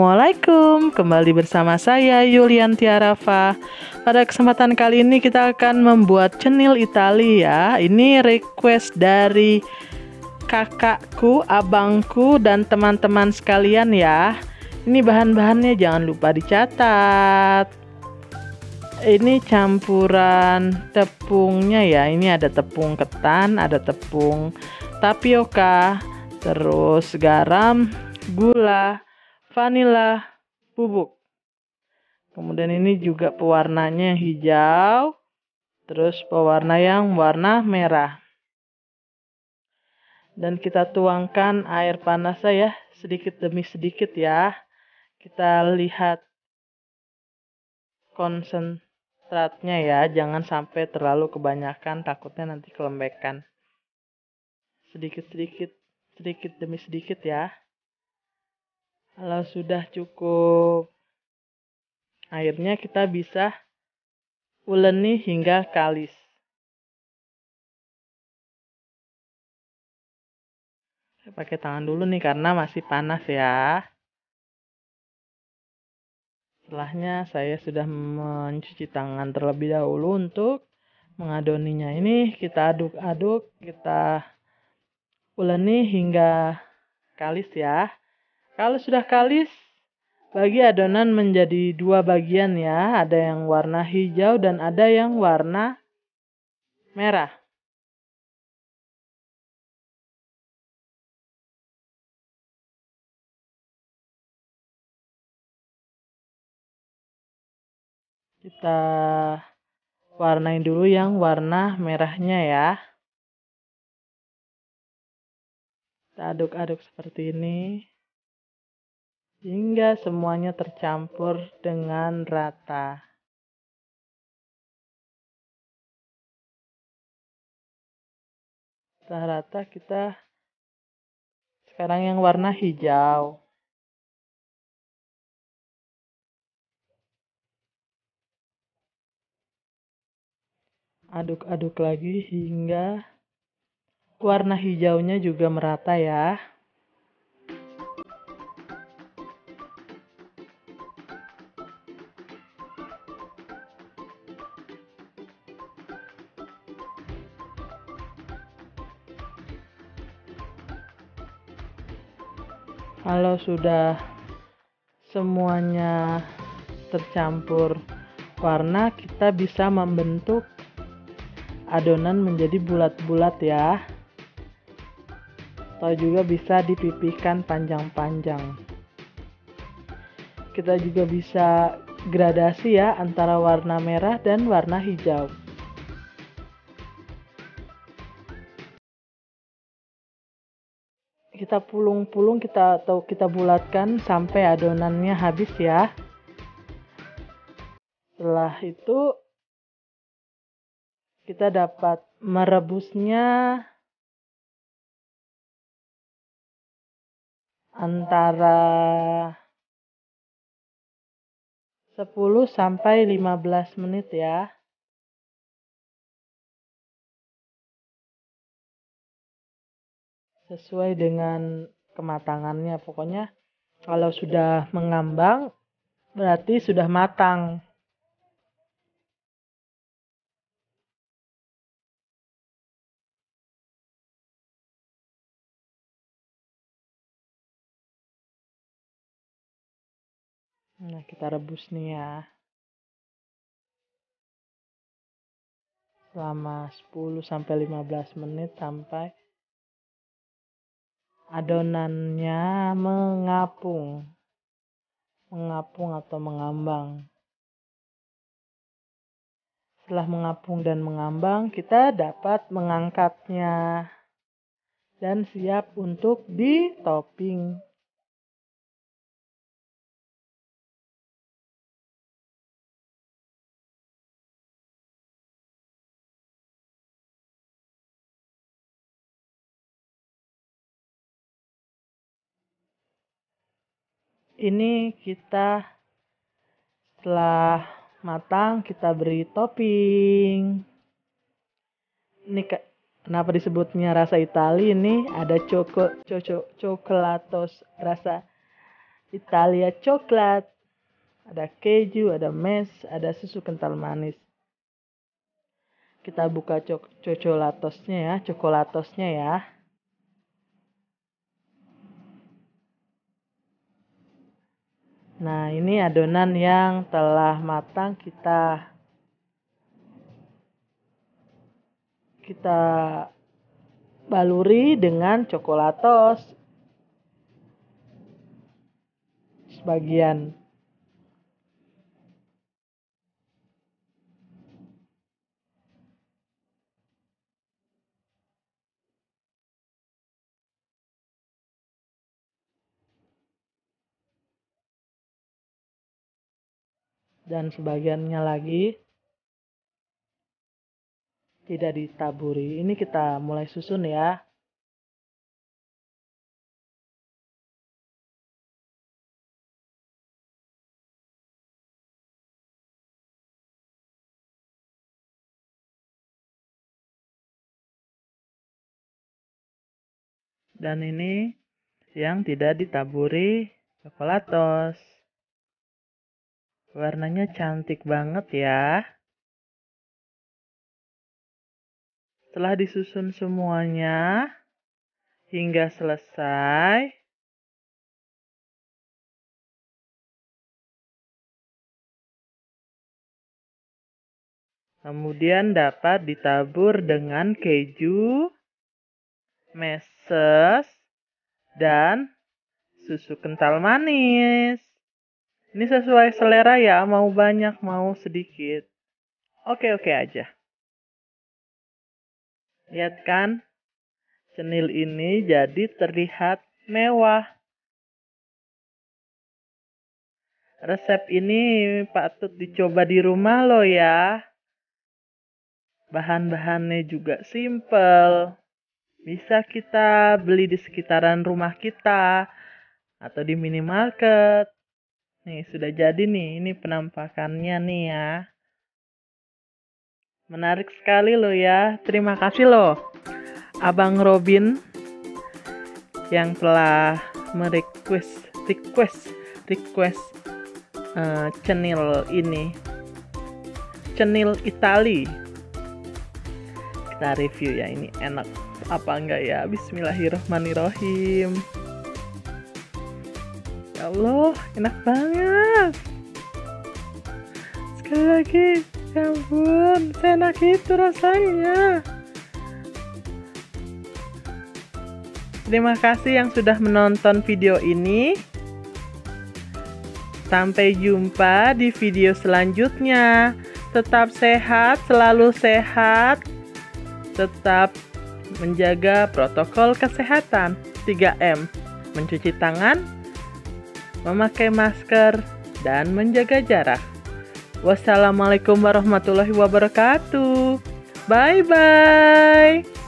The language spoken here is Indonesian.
Assalamualaikum, kembali bersama saya Yulian Tiarafa. Pada kesempatan kali ini kita akan membuat cenil Itali ya. Ini request dari kakakku, abangku, dan teman-teman sekalian ya. Ini bahan-bahannya jangan lupa dicatat. Ini campuran tepungnya ya. Ini ada tepung ketan, ada tepung tapioka, terus garam, gula, vanila bubuk. Kemudian ini juga pewarnanya yang hijau, terus pewarna yang warna merah. Dan kita tuangkan air panas ya, sedikit demi sedikit ya. Kita lihat konsentratnya ya, jangan sampai terlalu kebanyakan, takutnya nanti kelembekan. Sedikit-sedikit, sedikit demi sedikit ya. Kalau sudah cukup airnya kita bisa uleni hingga kalis. Saya pakai tangan dulu nih karena masih panas ya. Setelahnya saya sudah mencuci tangan terlebih dahulu untuk mengadoninya. Ini kita aduk-aduk, kita uleni hingga kalis ya. Kalau sudah kalis, bagi adonan menjadi dua bagian ya. Ada yang warna hijau dan ada yang warna merah. Kita warnain dulu yang warna merahnya ya. Kita aduk-aduk seperti ini hingga semuanya tercampur dengan rata. Setelah rata kita sekarang yang warna hijau. Aduk-aduk lagi hingga warna hijaunya juga merata ya. Kalau sudah semuanya tercampur warna, kita bisa membentuk adonan menjadi bulat-bulat ya. Atau juga bisa dipipihkan panjang-panjang. Kita juga bisa gradasi ya antara warna merah dan warna hijau. Kita pulung-pulung kita atau kita bulatkan sampai adonannya habis ya. Setelah itu kita dapat merebusnya. Antara 10 sampai 15 menit ya sesuai dengan kematangannya. Pokoknya kalau sudah mengambang berarti sudah matang. Nah, kita rebus nih ya. Selama 10 sampai 15 menit sampai adonannya mengapung. Mengapung atau mengambang. Setelah mengapung dan mengambang kita dapat mengangkatnya. Dan siap untuk ditopping ini kita setelah matang kita beri topping. Ini kenapa disebutnya rasa Itali ini ada coko coco coklatos rasa Italia coklat. Ada keju, ada mes, ada susu kental manis. Kita buka cocolatosnya ya, cokolatosnya ya. Nah, ini adonan yang telah matang kita kita baluri dengan coklatos sebagian dan sebagiannya lagi tidak ditaburi. Ini kita mulai susun ya. Dan ini yang tidak ditaburi coklatos. Warnanya cantik banget ya. Setelah disusun semuanya hingga selesai, kemudian dapat ditabur dengan keju, meses, dan susu kental manis. Ini sesuai selera ya, mau banyak, mau sedikit. Oke-oke aja. Lihat kan, cenil ini jadi terlihat mewah. Resep ini patut dicoba di rumah lo ya. Bahan-bahannya juga simple. Bisa kita beli di sekitaran rumah kita atau di minimarket. Nih, sudah jadi nih. Ini penampakannya nih ya. Menarik sekali loh ya. Terima kasih loh. Abang Robin yang telah merequest request request uh, cenil ini. Cenil Itali. Kita review ya ini enak apa enggak ya. Bismillahirrahmanirrahim. Allah, enak banget. Sekali lagi, ya ampun, enak itu rasanya. Terima kasih yang sudah menonton video ini. Sampai jumpa di video selanjutnya. Tetap sehat, selalu sehat. Tetap menjaga protokol kesehatan 3M. Mencuci tangan, memakai masker, dan menjaga jarak. Wassalamualaikum warahmatullahi wabarakatuh. Bye bye.